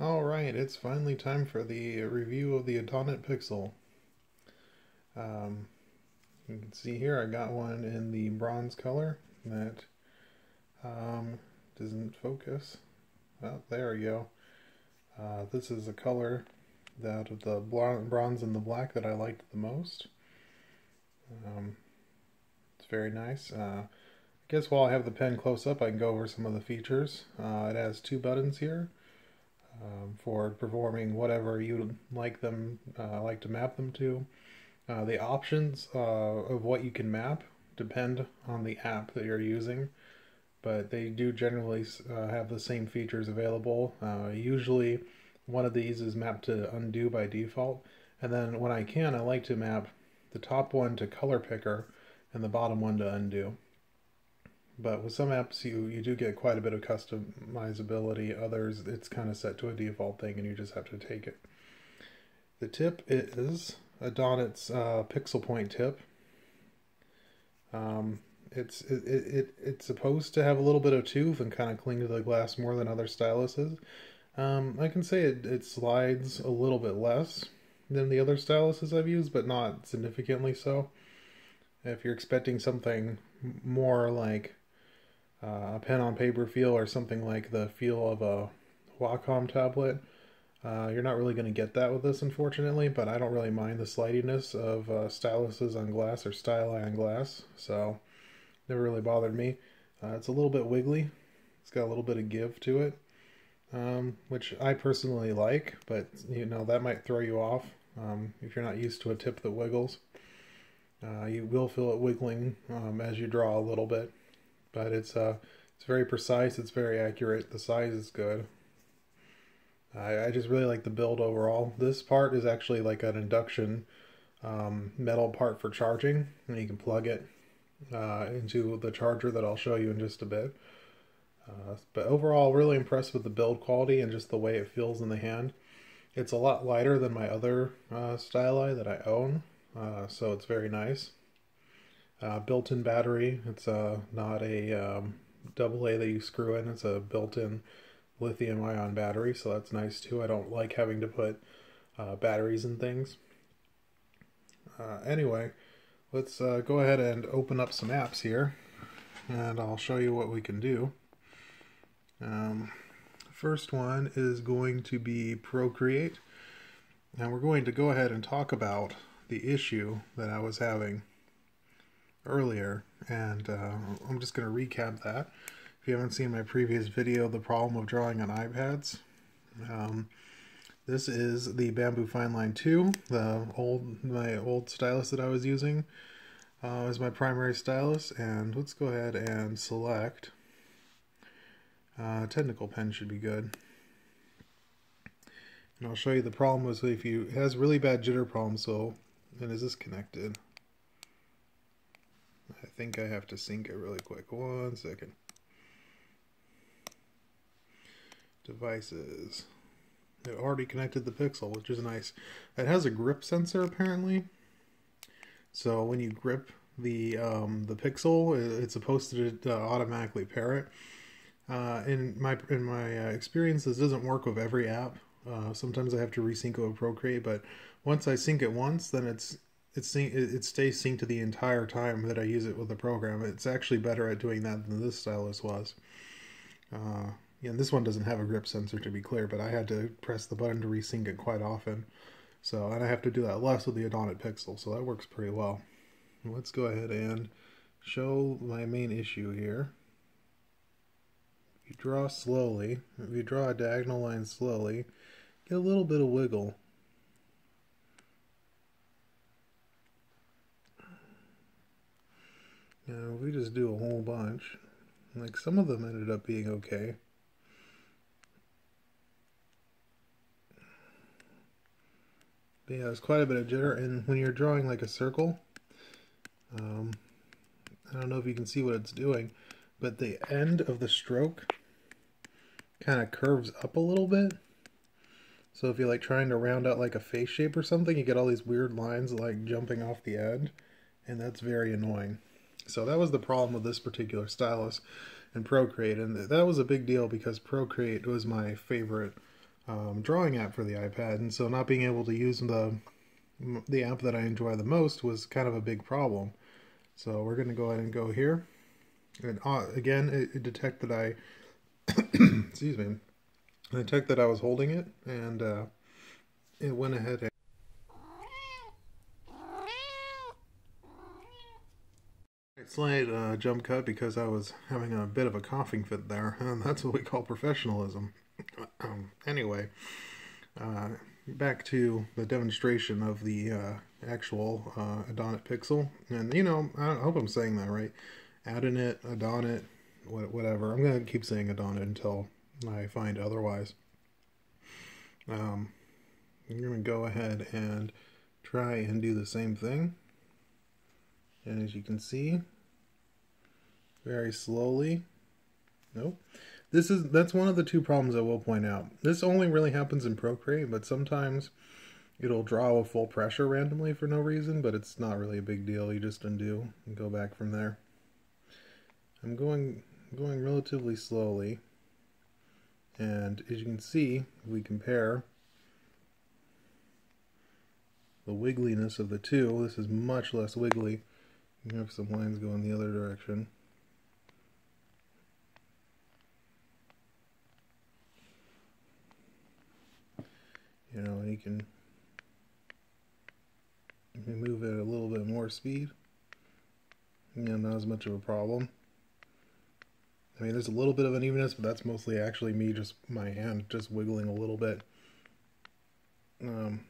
Alright, it's finally time for the review of the Adonit Pixel. Um, you can see here I got one in the bronze color that um, doesn't focus. Oh, there we go. Uh, this is a color that of the bronze and the black that I liked the most. Um, it's very nice. Uh, I guess while I have the pen close up, I can go over some of the features. Uh, it has two buttons here um, for performing whatever you like them uh, like to map them to. Uh, the options uh, of what you can map depend on the app that you're using, but they do generally uh, have the same features available. Uh, usually, one of these is mapped to undo by default, and then when I can, I like to map the top one to color picker and the bottom one to undo. But with some apps, you, you do get quite a bit of customizability. Others, it's kind of set to a default thing and you just have to take it. The tip is Adonit's uh, pixel point tip. Um, it's it, it, it's supposed to have a little bit of tooth and kind of cling to the glass more than other styluses. Um, I can say it, it slides a little bit less than the other styluses I've used, but not significantly so. If you're expecting something more like uh, a pen on paper feel or something like the feel of a Wacom tablet. Uh, you're not really going to get that with this, unfortunately, but I don't really mind the slidiness of uh, styluses on glass or styli on glass, so never really bothered me. Uh, it's a little bit wiggly. It's got a little bit of give to it, um, which I personally like, but you know that might throw you off um, if you're not used to a tip that wiggles. Uh, you will feel it wiggling um, as you draw a little bit but it's uh it's very precise. It's very accurate. The size is good. I, I just really like the build overall. This part is actually like an induction um, metal part for charging, and you can plug it uh, into the charger that I'll show you in just a bit. Uh, but overall, really impressed with the build quality and just the way it feels in the hand. It's a lot lighter than my other uh, styli that I own, uh, so it's very nice. Uh, built-in battery. It's uh, not a um, double A that you screw in. It's a built-in lithium-ion battery, so that's nice too. I don't like having to put uh, batteries in things. Uh, anyway, let's uh, go ahead and open up some apps here, and I'll show you what we can do. Um, first one is going to be Procreate, and we're going to go ahead and talk about the issue that I was having earlier, and uh, I'm just going to recap that. If you haven't seen my previous video, the problem of drawing on iPads, um, this is the Bamboo Fine Line 2, the old my old stylus that I was using uh, as my primary stylus, and let's go ahead and select. Uh, technical pen should be good. And I'll show you the problem was if you it has really bad jitter problems, so and is this connected? I think I have to sync it really quick. One second. Devices. It already connected the Pixel, which is nice. It has a grip sensor apparently. So when you grip the um, the Pixel, it's supposed to uh, automatically pair it. Uh, in my in my uh, experience, this doesn't work with every app. Uh, sometimes I have to resync it with Procreate, but once I sync it once, then it's it, it stays synced to the entire time that I use it with the program. It's actually better at doing that than this stylus was. Uh, yeah, this one doesn't have a grip sensor to be clear, but I had to press the button to resync it quite often. So, and I have to do that less with the Adonit Pixel, so that works pretty well. Let's go ahead and show my main issue here. You draw slowly, if you draw a diagonal line slowly, get a little bit of wiggle You know, we just do a whole bunch. Like, some of them ended up being okay. But yeah, it's quite a bit of jitter, and when you're drawing like a circle, um, I don't know if you can see what it's doing, but the end of the stroke kind of curves up a little bit. So if you're like trying to round out like a face shape or something, you get all these weird lines like jumping off the end, and that's very annoying. So that was the problem with this particular stylus and Procreate, and that was a big deal because Procreate was my favorite um, drawing app for the iPad, and so not being able to use the the app that I enjoy the most was kind of a big problem. So we're going to go ahead and go here. And uh, again, it, it detected I, excuse me, it detected that I was holding it, and uh, it went ahead slight uh, jump cut because I was having a bit of a coughing fit there, and that's what we call professionalism. um, anyway, uh, back to the demonstration of the uh, actual uh, Adonit Pixel. And, you know, I hope I'm saying that right. Adonit, Adonit, whatever. I'm going to keep saying Adonit until I find otherwise. Um, I'm going to go ahead and try and do the same thing. And as you can see, very slowly. Nope. This is that's one of the two problems I will point out. This only really happens in Procreate, but sometimes it'll draw a full pressure randomly for no reason, but it's not really a big deal. You just undo and go back from there. I'm going going relatively slowly. And as you can see, if we compare the wiggliness of the two, this is much less wiggly. You have some lines going the other direction. you know, you can move at a little bit more speed. You know, not as much of a problem. I mean, there's a little bit of unevenness, but that's mostly actually me just, my hand just wiggling a little bit. Um,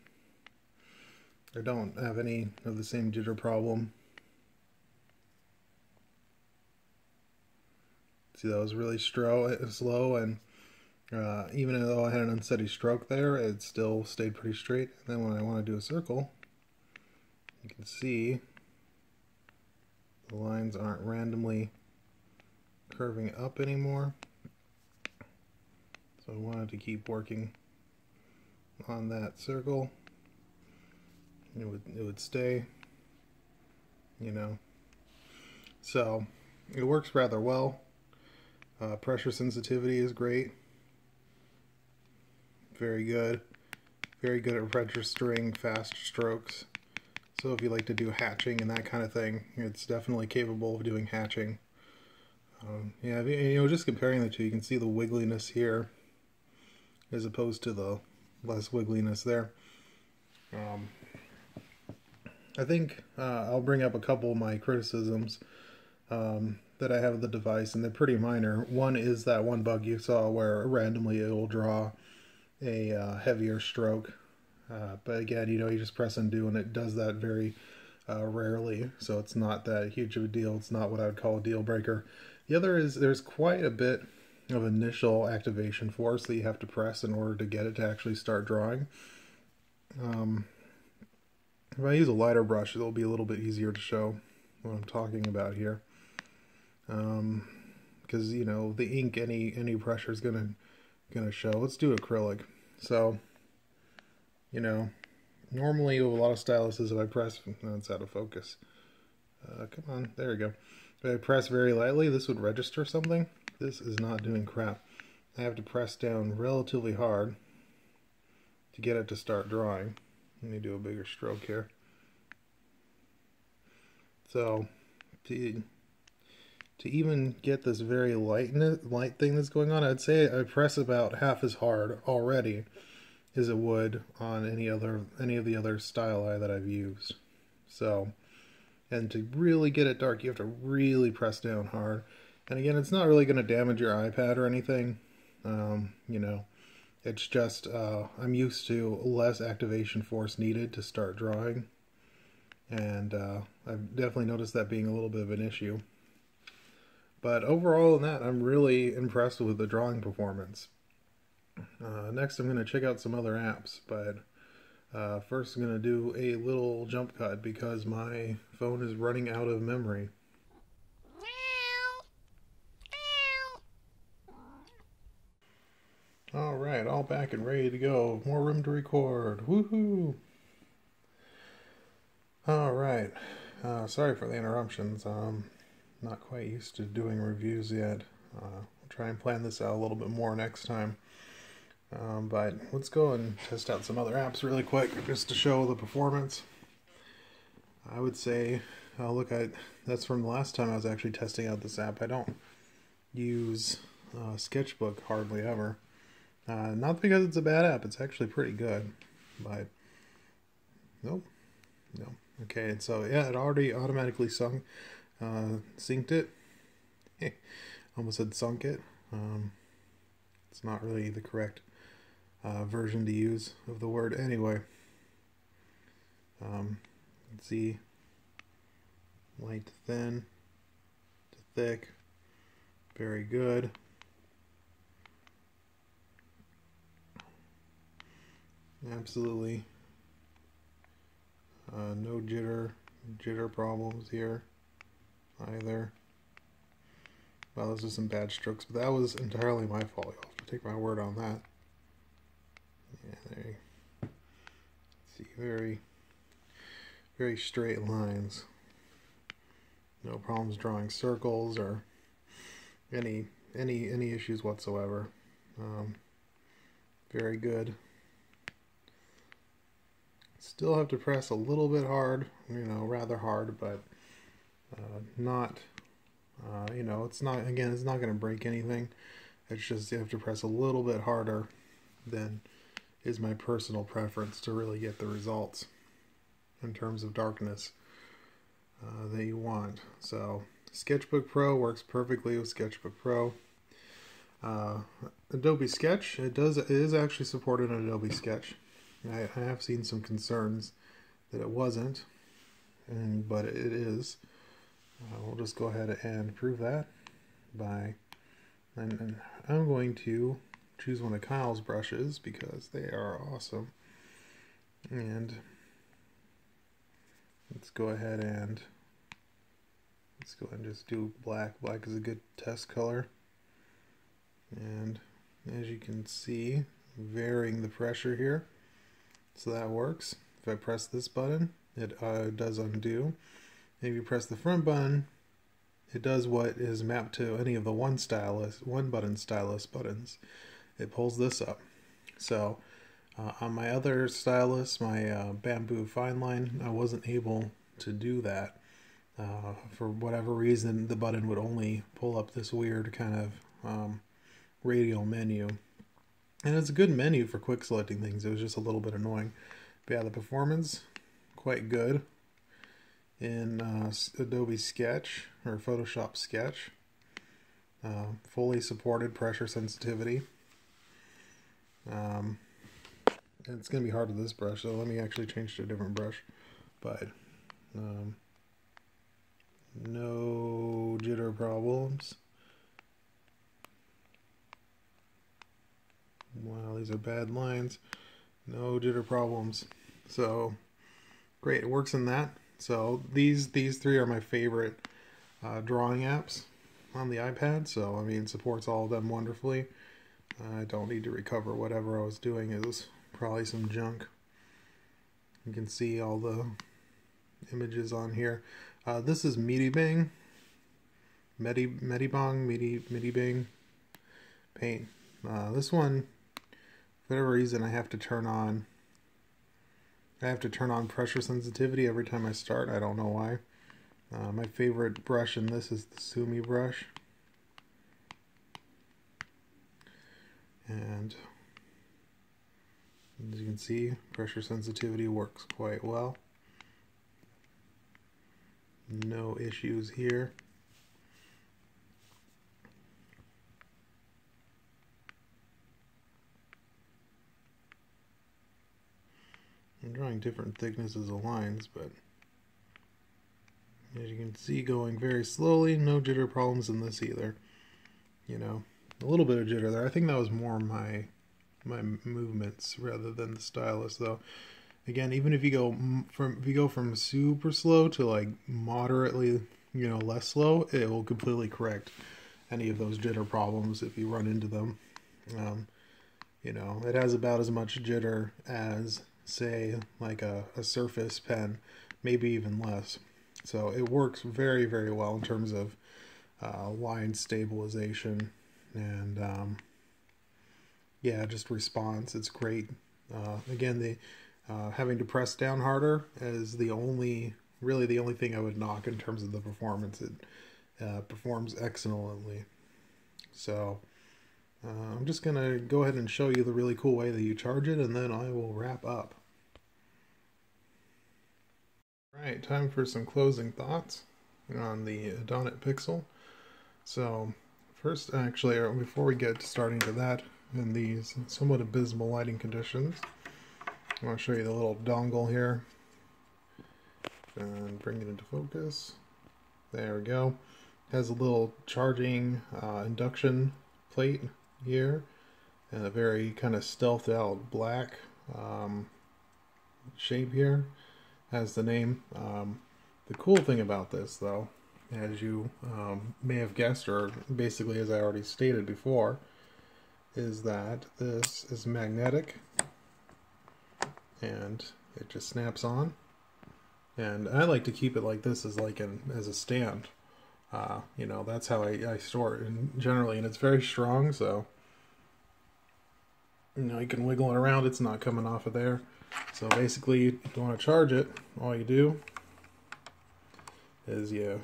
I don't have any of the same jitter problem. See, that was really slow and uh, even though I had an unsteady stroke there, it still stayed pretty straight. And then when I want to do a circle, you can see the lines aren't randomly curving up anymore. So I wanted to keep working on that circle. It would, it would stay, you know. So it works rather well. Uh, pressure sensitivity is great very good. Very good at registering fast strokes. So if you like to do hatching and that kind of thing, it's definitely capable of doing hatching. Um, yeah, you know, just comparing the two, you can see the wiggliness here as opposed to the less wiggliness there. Um, I think uh, I'll bring up a couple of my criticisms um, that I have of the device, and they're pretty minor. One is that one bug you saw where randomly it will draw a uh, heavier stroke. Uh, but again, you know, you just press undo and it does that very uh, rarely, so it's not that huge of a deal. It's not what I would call a deal breaker. The other is there's quite a bit of initial activation force that you have to press in order to get it to actually start drawing. Um, if I use a lighter brush, it'll be a little bit easier to show what I'm talking about here. Um, because you know the ink, any any pressure is gonna gonna show. Let's do acrylic. So, you know, normally with a lot of styluses, if I press, no, it's out of focus. Uh, come on, there we go. If I press very lightly, this would register something. This is not doing crap. I have to press down relatively hard to get it to start drawing. Let me do a bigger stroke here. So, to to even get this very light light thing that's going on, I'd say I press about half as hard already as it would on any other any of the other styli that I've used. So, and to really get it dark, you have to really press down hard. And again, it's not really going to damage your iPad or anything. Um, you know, it's just uh, I'm used to less activation force needed to start drawing, and uh, I've definitely noticed that being a little bit of an issue. But overall, in that, I'm really impressed with the drawing performance. Uh, next, I'm going to check out some other apps, but uh, first, I'm going to do a little jump cut because my phone is running out of memory. Alright, all back and ready to go. More room to record. Woohoo! Alright, uh, sorry for the interruptions. Um, not quite used to doing reviews yet. Uh, I'll try and plan this out a little bit more next time. Um, but let's go and test out some other apps really quick just to show the performance. I would say, uh, look at that's from the last time I was actually testing out this app. I don't use uh, Sketchbook hardly ever. Uh, not because it's a bad app, it's actually pretty good. But, nope, no. Okay, and so yeah, it already automatically sung, uh, synced it. Almost said sunk it. Um, it's not really the correct uh, version to use of the word anyway. Um, let's see, light to thin to thick, very good. Absolutely uh, no jitter, jitter problems here either. Well, those are some bad strokes, but that was entirely my fault. You'll have to take my word on that. Yeah, there you see, very, very straight lines. No problems drawing circles or any any any issues whatsoever. Um, very good. Still have to press a little bit hard, you know, rather hard, but uh, not, uh, you know, it's not, again, it's not going to break anything. It's just you have to press a little bit harder than is my personal preference to really get the results in terms of darkness uh, that you want. So Sketchbook Pro works perfectly with Sketchbook Pro. Uh, Adobe Sketch, it does it is actually supported in Adobe Sketch. I, I have seen some concerns that it wasn't, but it is. Uh, we'll just go ahead and prove that by, and, and I'm going to choose one of Kyle's brushes because they are awesome. And let's go ahead and let's go and just do black. Black is a good test color. And as you can see, varying the pressure here. So that works. If I press this button, it uh, does undo. If you press the front button, it does what is mapped to any of the one stylus, one button stylus buttons. It pulls this up. So uh, on my other stylus, my uh, Bamboo Fine Line, I wasn't able to do that. Uh, for whatever reason, the button would only pull up this weird kind of um, radial menu. And it's a good menu for quick selecting things. It was just a little bit annoying. But yeah, the performance, quite good in uh, Adobe Sketch or Photoshop Sketch. Uh, fully supported pressure sensitivity. Um, it's going to be hard with this brush, so let me actually change to a different brush. But um, no jitter problems. Wow, these are bad lines. No jitter problems. So great, it works in that. So these these three are my favorite uh, drawing apps on the iPad. So I mean, supports all of them wonderfully. I don't need to recover whatever I was doing. It was probably some junk. You can see all the images on here. Uh, this is Medibang. Medi Medibang, Medi Medibang paint. Uh, this one for whatever reason, I have to turn on. I have to turn on pressure sensitivity every time I start. I don't know why. Uh, my favorite brush in this is the Sumi brush. And as you can see, pressure sensitivity works quite well. No issues here. I'm drawing different thicknesses of lines, but as you can see, going very slowly. No jitter problems in this either. You know, a little bit of jitter there. I think that was more my my movements rather than the stylus, though. Again, even if you go from if you go from super slow to like moderately, you know, less slow, it will completely correct any of those jitter problems if you run into them. Um, you know, it has about as much jitter as say like a, a surface pen, maybe even less. So it works very, very well in terms of uh, line stabilization and um, yeah, just response. It's great. Uh, again, the uh, having to press down harder is the only, really the only thing I would knock in terms of the performance. It uh, performs excellently. So uh, I'm just gonna go ahead and show you the really cool way that you charge it, and then I will wrap up. All right, time for some closing thoughts on the Adonit Pixel. So first, actually, uh, before we get starting to that, in these somewhat abysmal lighting conditions, I want to show you the little dongle here and bring it into focus. There we go. Has a little charging uh, induction plate here and a very kind of stealthed out black um, shape here has the name. Um, the cool thing about this though, as you um, may have guessed or basically as I already stated before, is that this is magnetic and it just snaps on and I like to keep it like this as like an as a stand uh, you know that's how I, I store it generally and it's very strong so you know you can wiggle it around. It's not coming off of there. So basically if you want to charge it all you do is you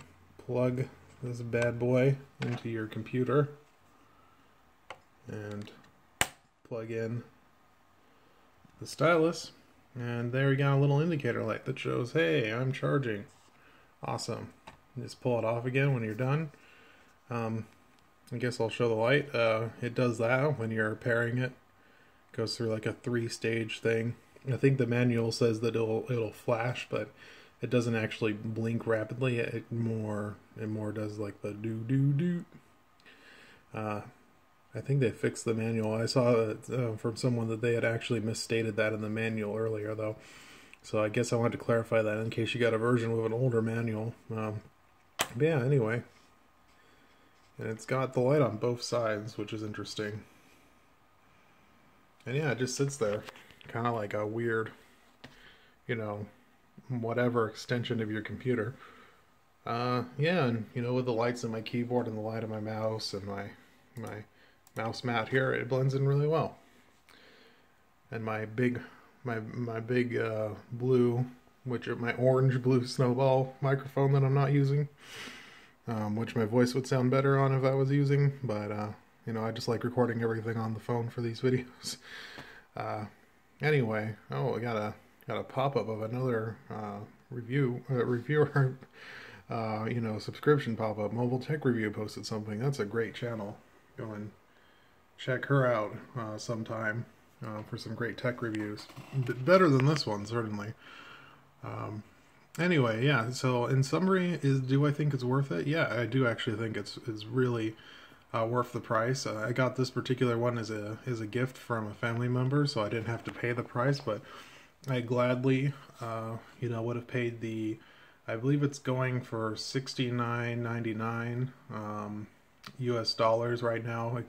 plug this bad boy into your computer and plug in the stylus. And there we got a little indicator light that shows hey I'm charging. Awesome just pull it off again when you're done um, I guess I'll show the light uh, it does that when you're pairing it goes through like a three stage thing I think the manual says that it'll it'll flash but it doesn't actually blink rapidly it more it more does like the do do do uh, I think they fixed the manual. I saw uh, from someone that they had actually misstated that in the manual earlier, though. So I guess I wanted to clarify that in case you got a version with an older manual. Um, yeah, anyway. And it's got the light on both sides, which is interesting. And yeah, it just sits there. Kind of like a weird, you know, whatever extension of your computer. Uh, yeah, and you know, with the lights on my keyboard and the light on my mouse and my my mouse mat here, it blends in really well. And my big, my my big uh, blue, which are my orange blue snowball microphone that I'm not using, um, which my voice would sound better on if I was using, but uh, you know I just like recording everything on the phone for these videos. Uh, anyway, oh I got a got a pop up of another uh, review uh, reviewer. Uh, you know, subscription pop up. Mobile Tech Review posted something. That's a great channel. Go and check her out uh, sometime for some great tech reviews. B better than this one, certainly. Um, anyway, yeah. So in summary, is do I think it's worth it? Yeah, I do actually think it's it's really uh, worth the price. Uh, I got this particular one as a as a gift from a family member, so I didn't have to pay the price, but I gladly, uh, you know, would have paid the. I believe it's going for sixty nine ninety nine um, U.S. dollars right now.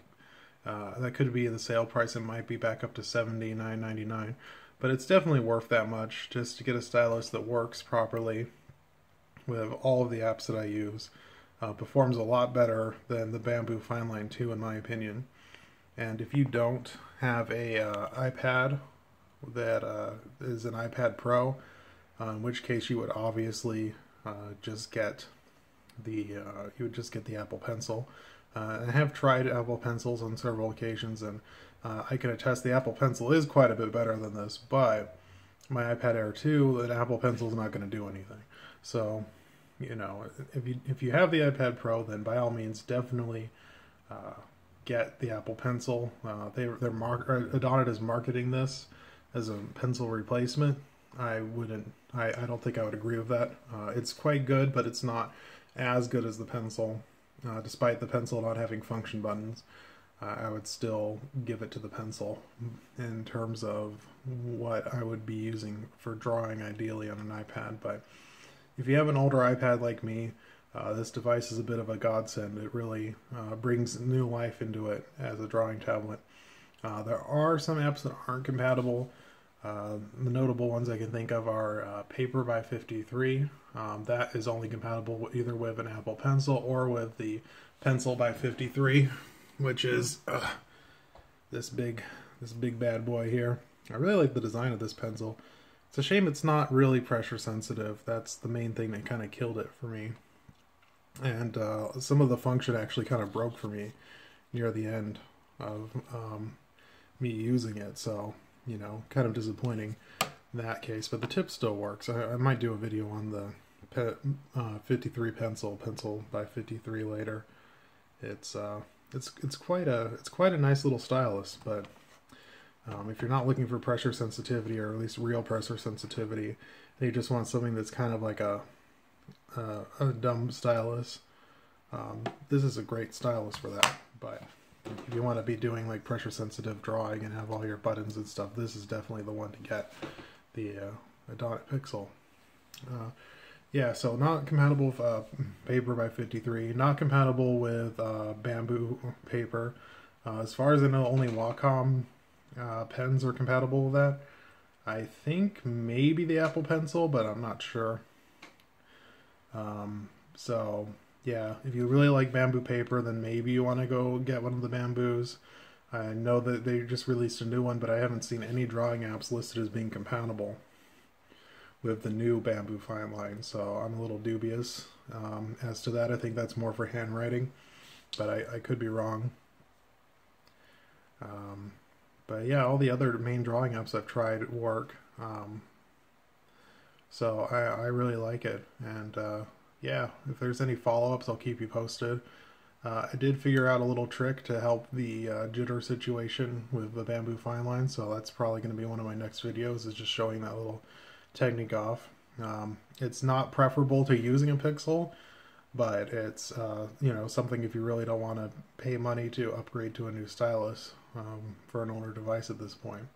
Uh, that could be the sale price. It might be back up to seventy nine ninety nine, but it's definitely worth that much just to get a stylus that works properly with all of the apps that I use. Uh, performs a lot better than the Bamboo Fineline 2 in my opinion. And if you don't have a uh, iPad that uh, is an iPad Pro, uh, in which case you would obviously uh, just get the uh, you would just get the Apple Pencil. I have tried Apple Pencils on several occasions, and uh, I can attest the Apple Pencil is quite a bit better than this, but my iPad Air 2, an Apple Pencil is not going to do anything. So, you know, if you if you have the iPad Pro, then by all means, definitely uh, get the Apple Pencil. Uh, they they're mar- Adonit is marketing this as a pencil replacement. I wouldn't. I, I don't think I would agree with that. Uh, it's quite good, but it's not as good as the pencil. Uh, despite the pencil not having function buttons, uh, I would still give it to the pencil in terms of what I would be using for drawing ideally on an iPad. But if you have an older iPad like me, uh, this device is a bit of a godsend. It really uh, brings new life into it as a drawing tablet. Uh, there are some apps that aren't compatible. Uh, the notable ones I can think of are uh, Paper by 53. Um, that is only compatible either with an Apple Pencil or with the Pencil by 53, which is uh, this big this big bad boy here. I really like the design of this pencil. It's a shame it's not really pressure sensitive. That's the main thing that kind of killed it for me. And uh, some of the function actually kind of broke for me near the end of um, me using it. So, you know, kind of disappointing in that case. But the tip still works. I, I might do a video on the Pet, uh, 53 pencil, pencil by 53 later. It's uh, it's it's quite a it's quite a nice little stylus, but um, if you're not looking for pressure sensitivity or at least real pressure sensitivity, and you just want something that's kind of like a a, a dumb stylus, um, this is a great stylus for that. But if you want to be doing like pressure sensitive drawing and have all your buttons and stuff, this is definitely the one to get. The uh, Pixel. Uh, yeah, so not compatible with uh, paper by 53, not compatible with uh, bamboo paper. Uh, as far as I know, only Wacom uh, pens are compatible with that. I think maybe the Apple Pencil, but I'm not sure. Um, so, yeah, if you really like bamboo paper, then maybe you want to go get one of the bamboos. I know that they just released a new one, but I haven't seen any drawing apps listed as being compatible with the new Bamboo Fine Line, so I'm a little dubious um, as to that. I think that's more for handwriting, but I, I could be wrong. Um, but yeah, all the other main drawing apps I've tried work, um, so I, I really like it. And uh, yeah, if there's any follow-ups, I'll keep you posted. Uh, I did figure out a little trick to help the uh, jitter situation with the bamboo fine line, so that's probably going to be one of my next videos, is just showing that little technique off. Um, it's not preferable to using a pixel, but it's uh, you know something if you really don't want to pay money to upgrade to a new stylus um, for an older device at this point.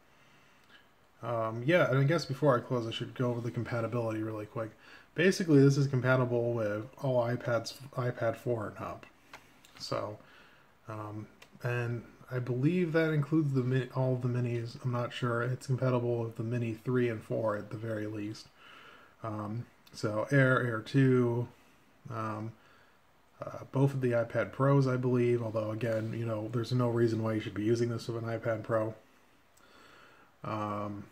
Um, yeah, and I guess before I close, I should go over the compatibility really quick. Basically, this is compatible with all iPads, iPad 4 and up. So, um, and I believe that includes the all the minis. I'm not sure. It's compatible with the Mini 3 and 4 at the very least. Um, so Air, Air 2, um, uh, both of the iPad Pros, I believe. Although again, you know, there's no reason why you should be using this with an iPad Pro. Um,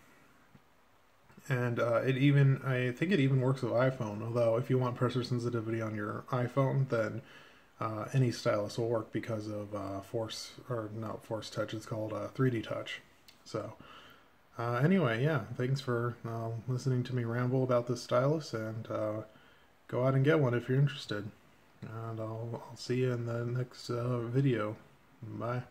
and uh, it even, I think it even works with iPhone. Although if you want pressure sensitivity on your iPhone, then uh, any stylus will work because of uh, force or not force touch it's called uh, 3d touch. So uh, anyway yeah thanks for uh, listening to me ramble about this stylus and uh, go out and get one if you're interested. And I'll, I'll see you in the next video. Bye